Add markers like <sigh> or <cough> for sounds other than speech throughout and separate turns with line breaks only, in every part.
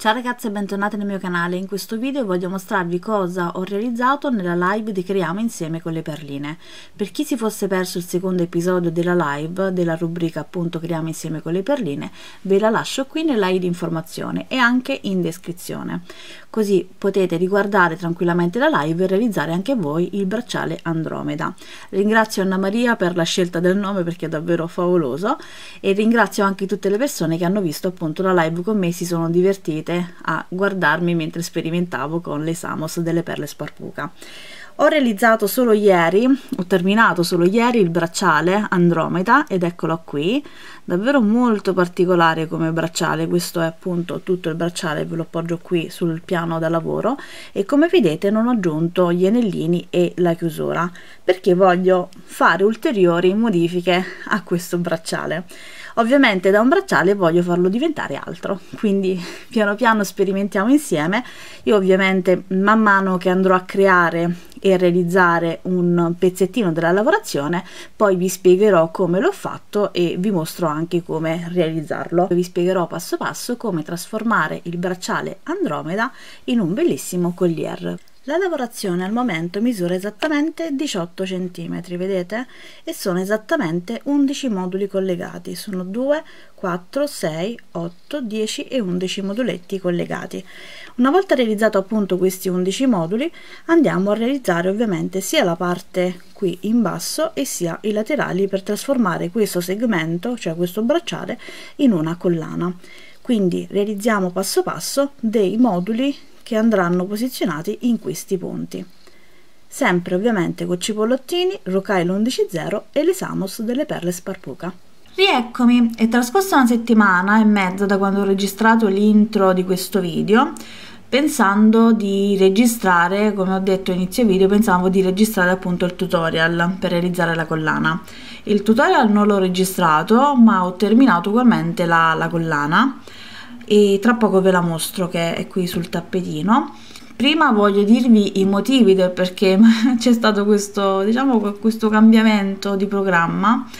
Ciao ragazze e bentornate nel mio canale, in questo video voglio mostrarvi cosa ho realizzato nella live di Creiamo Insieme con le Perline. Per chi si fosse perso il secondo episodio della live, della rubrica appunto Creiamo Insieme con le Perline, ve la lascio qui nella di informazione e anche in descrizione, così potete riguardare tranquillamente la live e realizzare anche voi il bracciale Andromeda. Ringrazio Anna Maria per la scelta del nome perché è davvero favoloso e ringrazio anche tutte le persone che hanno visto appunto la live con me si sono divertite a guardarmi mentre sperimentavo con le Samos delle perle Sparpuca. Ho realizzato solo ieri, ho terminato solo ieri il bracciale Andromeda ed eccolo qui, davvero molto particolare come bracciale, questo è appunto tutto il bracciale, ve lo appoggio qui sul piano da lavoro e come vedete non ho aggiunto gli anellini e la chiusura perché voglio fare ulteriori modifiche a questo bracciale. Ovviamente da un bracciale voglio farlo diventare altro, quindi piano piano sperimentiamo insieme. Io ovviamente man mano che andrò a creare e realizzare un pezzettino della lavorazione, poi vi spiegherò come l'ho fatto e vi mostro anche come realizzarlo. Vi spiegherò passo passo come trasformare il bracciale Andromeda in un bellissimo collier. La lavorazione al momento misura esattamente 18 cm, vedete? E sono esattamente 11 moduli collegati, sono 2, 4, 6, 8, 10 e 11 moduletti collegati. Una volta realizzato appunto questi 11 moduli andiamo a realizzare ovviamente sia la parte qui in basso e sia i laterali per trasformare questo segmento, cioè questo bracciale, in una collana. Quindi realizziamo passo passo dei moduli che andranno posizionati in questi punti. Sempre ovviamente con cipollottini, Rocaille 11.0 e le Samos delle perle Sparpuca. Rieccomi, è trascorsa una settimana e mezza da quando ho registrato l'intro di questo video pensando di registrare, come ho detto inizio video, pensavo di registrare appunto il tutorial per realizzare la collana. Il tutorial non l'ho registrato ma ho terminato ugualmente la, la collana e tra poco ve la mostro che è qui sul tappetino. Prima voglio dirvi i motivi del perché <laughs> c'è stato questo diciamo questo cambiamento di programma.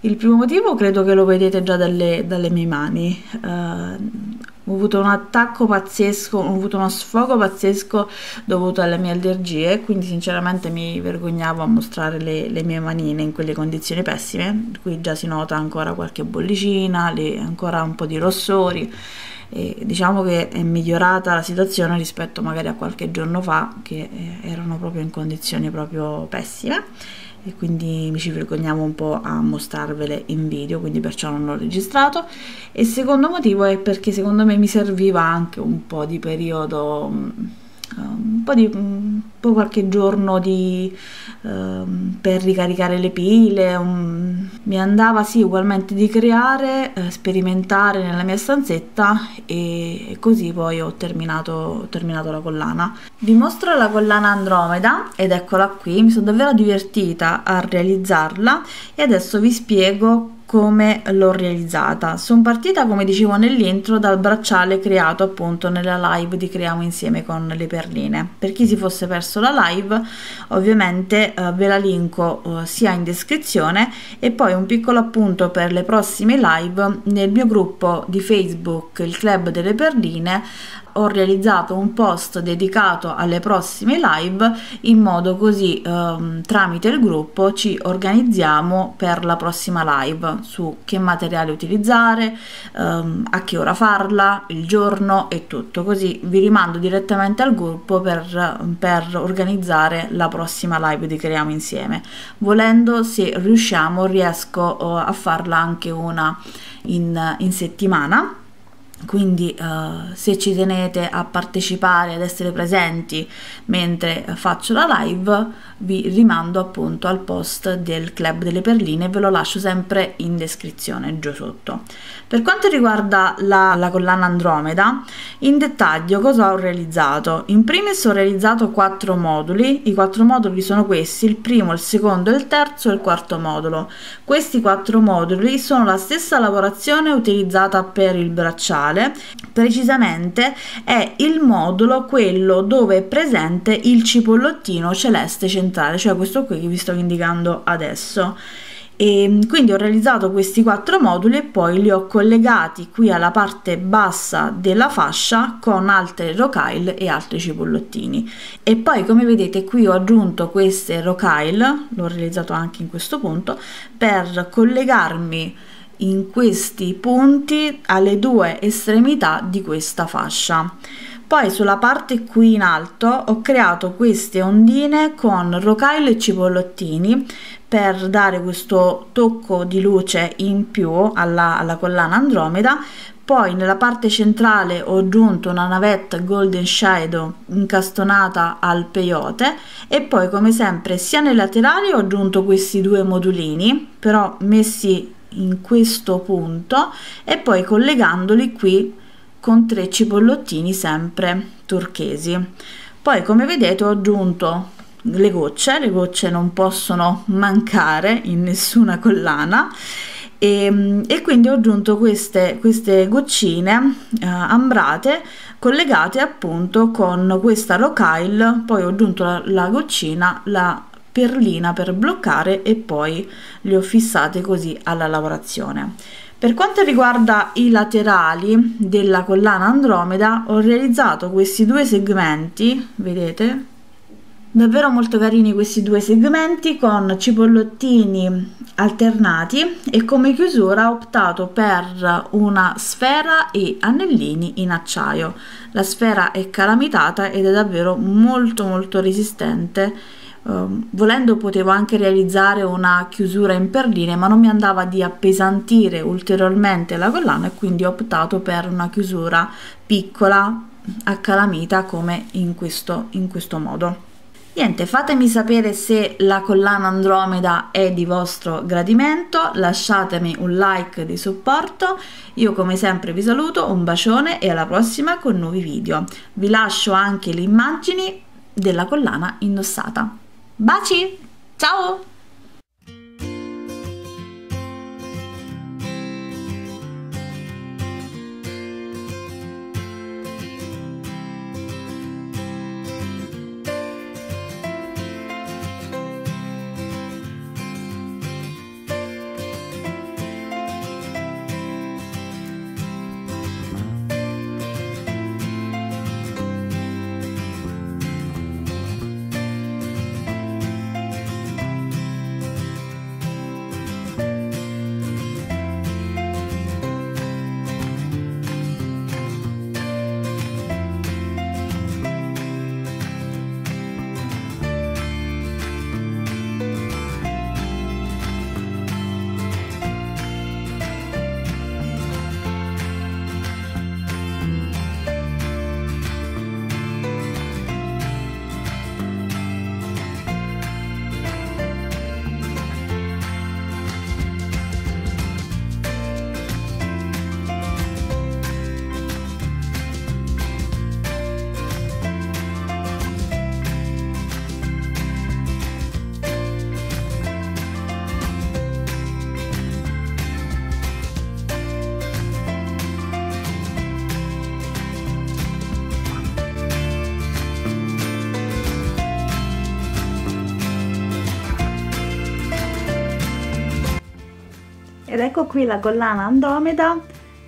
Il primo motivo credo che lo vedete già dalle, dalle mie mani. Uh, ho avuto un attacco pazzesco, ho avuto uno sfogo pazzesco dovuto alle mie allergie, quindi sinceramente mi vergognavo a mostrare le, le mie manine in quelle condizioni pessime. Qui già si nota ancora qualche bollicina, le, ancora un po' di rossori e diciamo che è migliorata la situazione rispetto magari a qualche giorno fa che eh, erano proprio in condizioni proprio pessime. E quindi mi ci vergognavo un po' a mostrarvele in video quindi perciò non l'ho registrato. E il secondo motivo è perché secondo me mi serviva anche un po' di periodo un po' di un po' qualche giorno di, um, per ricaricare le pile un, mi andava sì ugualmente di creare eh, sperimentare nella mia stanzetta e, e così poi ho terminato, ho terminato la collana. Vi mostro la collana Andromeda ed eccola qui mi sono davvero divertita a realizzarla e adesso vi spiego come l'ho realizzata. Sono partita, come dicevo nell'intro, dal bracciale creato appunto nella live di Creiamo insieme con le perline. Per chi si fosse perso la live, ovviamente eh, ve la linko eh, sia in descrizione e poi un piccolo appunto per le prossime live nel mio gruppo di Facebook, il Club delle Perline, ho realizzato un post dedicato alle prossime live in modo così ehm, tramite il gruppo ci organizziamo per la prossima live su che materiale utilizzare, ehm, a che ora farla, il giorno e tutto. Così vi rimando direttamente al gruppo per, per organizzare la prossima live di Creiamo Insieme. Volendo se riusciamo riesco eh, a farla anche una in, in settimana quindi uh, se ci tenete a partecipare ad essere presenti mentre faccio la live vi rimando appunto al post del club delle perline e ve lo lascio sempre in descrizione giù sotto. Per quanto riguarda la, la collana andromeda in dettaglio cosa ho realizzato? In primis ho realizzato quattro moduli i quattro moduli sono questi il primo il secondo il terzo e il quarto modulo. Questi quattro moduli sono la stessa lavorazione utilizzata per il bracciale precisamente è il modulo quello dove è presente il cipollottino celeste centrale cioè questo qui che vi sto indicando adesso. E quindi ho realizzato questi quattro moduli e poi li ho collegati qui alla parte bassa della fascia con altre rocaille e altri cipollottini. E poi come vedete qui ho aggiunto queste rocaille l'ho realizzato anche in questo punto per collegarmi in questi punti alle due estremità di questa fascia. Poi sulla parte qui in alto ho creato queste ondine con rocaille e cipollottini per dare questo tocco di luce in più alla, alla collana Andromeda. Poi nella parte centrale ho aggiunto una navetta golden shadow incastonata al peyote e poi come sempre sia nei laterali ho aggiunto questi due modulini però messi in questo punto e poi collegandoli qui con tre cipollottini sempre turchesi. Poi come vedete ho aggiunto le gocce. Le gocce non possono mancare in nessuna collana. E, e quindi ho aggiunto queste, queste goccine eh, ambrate collegate appunto con questa rocaille. Poi ho aggiunto la, la goccina la perlina per bloccare e poi le ho fissate così alla lavorazione per quanto riguarda i laterali della collana Andromeda ho realizzato questi due segmenti, vedete? Davvero molto carini questi due segmenti con cipollottini alternati e come chiusura ho optato per una sfera e anellini in acciaio. La sfera è calamitata ed è davvero molto molto resistente Uh, volendo potevo anche realizzare una chiusura in perline ma non mi andava di appesantire ulteriormente la collana e quindi ho optato per una chiusura piccola a calamita come in questo, in questo modo. Niente fatemi sapere se la collana Andromeda è di vostro gradimento. Lasciatemi un like di supporto. Io come sempre vi saluto un bacione e alla prossima con nuovi video. Vi lascio anche le immagini della collana indossata Baci! Ciao! Ed ecco qui la collana Andromeda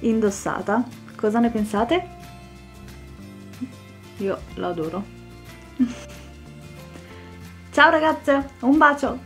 indossata. Cosa ne pensate? io l'adoro <laughs> ciao ragazze un bacio